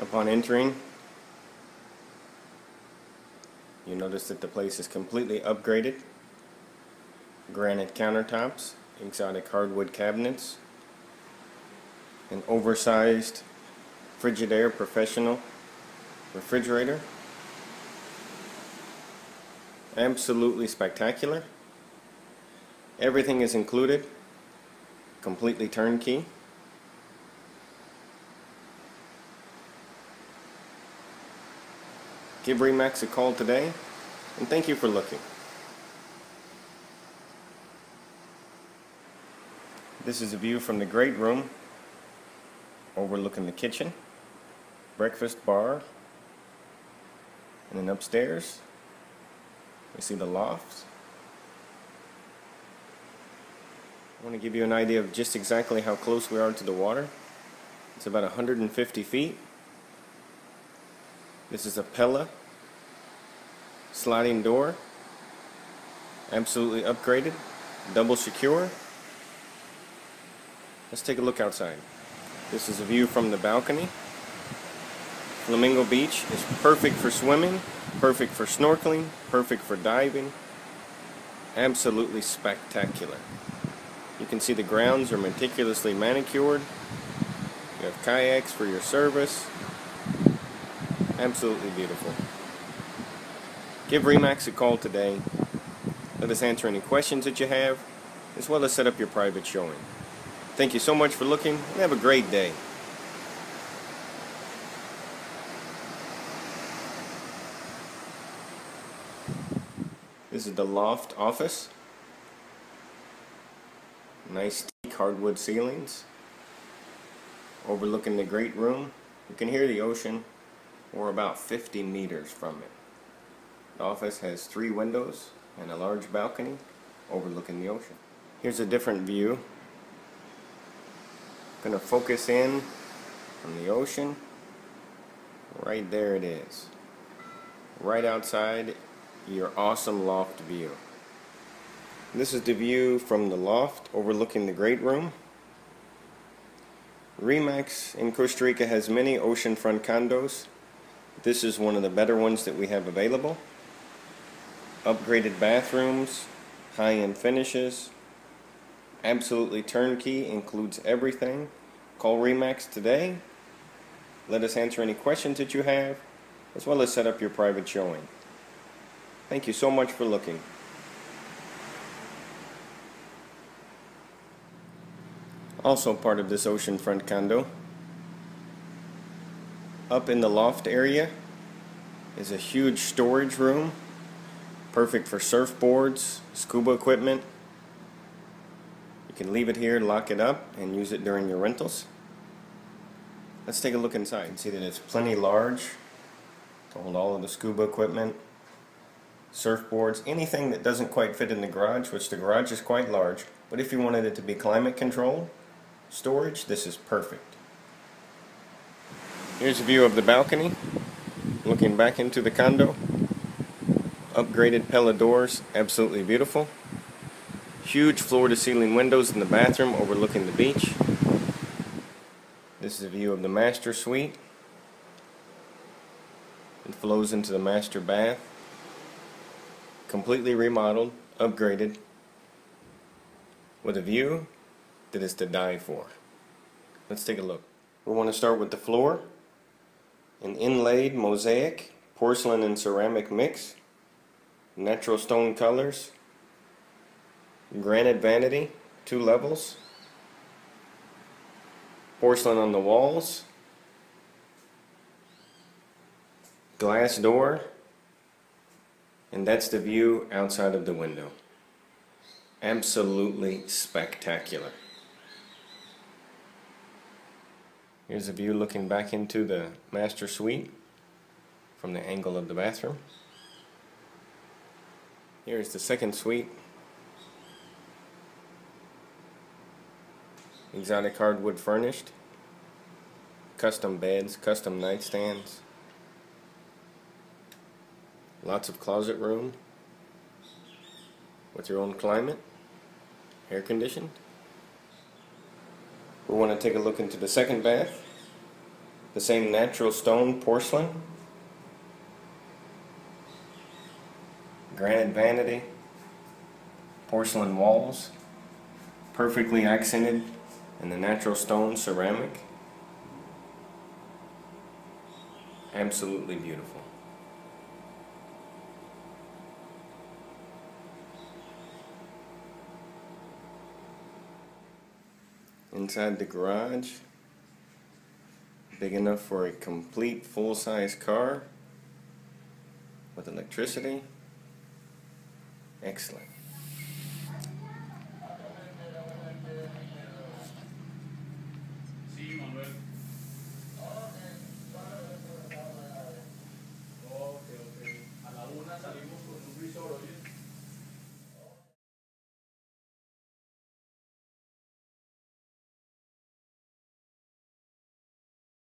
Upon entering, you notice that the place is completely upgraded. Granite countertops, exotic hardwood cabinets, an oversized Frigidaire Professional refrigerator. Absolutely spectacular. Everything is included, completely turnkey. Give Remax a call today, and thank you for looking. This is a view from the great room overlooking the kitchen, breakfast bar, and then upstairs we see the lofts. I want to give you an idea of just exactly how close we are to the water. It's about 150 feet. This is a Pella sliding door. Absolutely upgraded. Double secure. Let's take a look outside. This is a view from the balcony. Flamingo Beach is perfect for swimming, perfect for snorkeling, perfect for diving. Absolutely spectacular. You can see the grounds are meticulously manicured. You have kayaks for your service. Absolutely beautiful. Give Remax a call today. Let us answer any questions that you have, as well as set up your private showing. Thank you so much for looking, and have a great day. This is the loft office. Nice hardwood ceilings. Overlooking the great room. You can hear the ocean. We're about 50 meters from it. The office has three windows and a large balcony overlooking the ocean. Here's a different view. I'm Gonna focus in on the ocean. Right there it is. Right outside your awesome loft view. This is the view from the loft overlooking the great room. Remax in Costa Rica has many oceanfront condos. This is one of the better ones that we have available. Upgraded bathrooms, high-end finishes, absolutely turnkey, includes everything. Call Remax today. Let us answer any questions that you have, as well as set up your private showing. Thank you so much for looking. Also part of this oceanfront condo, up in the loft area is a huge storage room, perfect for surfboards, scuba equipment. You can leave it here, lock it up, and use it during your rentals. Let's take a look inside and see that it's plenty large to hold all of the scuba equipment, surfboards, anything that doesn't quite fit in the garage, which the garage is quite large, but if you wanted it to be climate controlled, storage, this is perfect. Here's a view of the balcony, looking back into the condo. Upgraded Pella doors, absolutely beautiful. Huge floor-to-ceiling windows in the bathroom overlooking the beach. This is a view of the master suite. It flows into the master bath. Completely remodeled, upgraded, with a view that is to die for. Let's take a look. We want to start with the floor. An inlaid mosaic, porcelain and ceramic mix, natural stone colors, granite vanity, two levels, porcelain on the walls, glass door, and that's the view outside of the window. Absolutely spectacular. Here's a view looking back into the master suite from the angle of the bathroom. Here's the second suite. Exotic hardwood furnished. Custom beds, custom nightstands. Lots of closet room with your own climate, air conditioned. We want to take a look into the second bath. the same natural stone porcelain. Granite vanity. Porcelain walls. Perfectly accented in the natural stone ceramic. Absolutely beautiful. Inside the garage, big enough for a complete full-size car with electricity. Excellent.